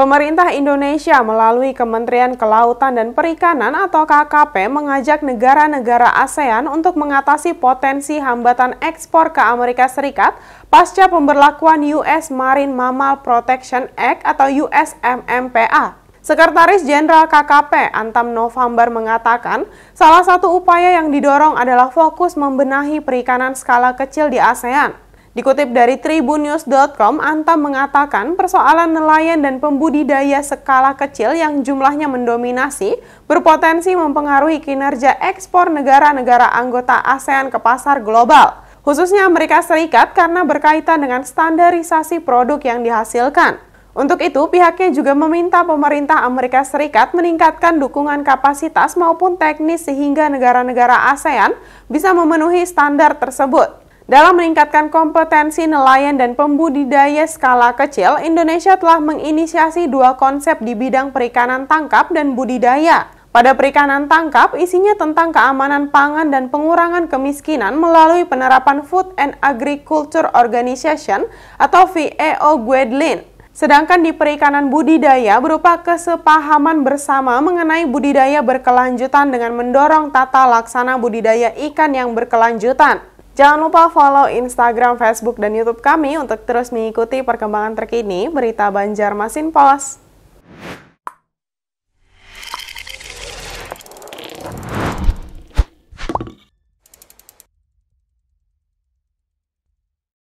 Pemerintah Indonesia melalui Kementerian Kelautan dan Perikanan atau KKP mengajak negara-negara ASEAN untuk mengatasi potensi hambatan ekspor ke Amerika Serikat pasca pemberlakuan US Marine Mammal Protection Act atau USMMPA. Sekretaris Jenderal KKP Antam November mengatakan, salah satu upaya yang didorong adalah fokus membenahi perikanan skala kecil di ASEAN. Dikutip dari tribunnews.com, Antam mengatakan persoalan nelayan dan pembudidaya skala kecil yang jumlahnya mendominasi berpotensi mempengaruhi kinerja ekspor negara-negara anggota ASEAN ke pasar global, khususnya Amerika Serikat karena berkaitan dengan standarisasi produk yang dihasilkan. Untuk itu, pihaknya juga meminta pemerintah Amerika Serikat meningkatkan dukungan kapasitas maupun teknis sehingga negara-negara ASEAN bisa memenuhi standar tersebut. Dalam meningkatkan kompetensi nelayan dan pembudidaya skala kecil, Indonesia telah menginisiasi dua konsep di bidang perikanan tangkap dan budidaya. Pada perikanan tangkap, isinya tentang keamanan pangan dan pengurangan kemiskinan melalui penerapan Food and Agriculture Organization atau VAO Guideline. Sedangkan di perikanan budidaya berupa kesepahaman bersama mengenai budidaya berkelanjutan dengan mendorong tata laksana budidaya ikan yang berkelanjutan. Jangan lupa follow Instagram, Facebook, dan YouTube kami untuk terus mengikuti perkembangan terkini berita Banjarmasin Post.